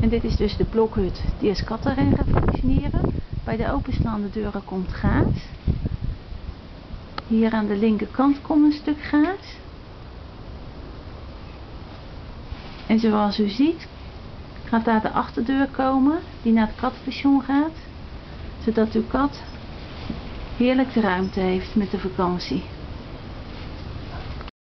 En dit is dus de blokhut die als kattenren gaat functioneren. Bij de openstaande deuren komt gaas. Hier aan de linkerkant komt een stuk gaas. En zoals u ziet gaat daar de achterdeur komen die naar het katstation gaat. Zodat uw kat heerlijk de ruimte heeft met de vakantie.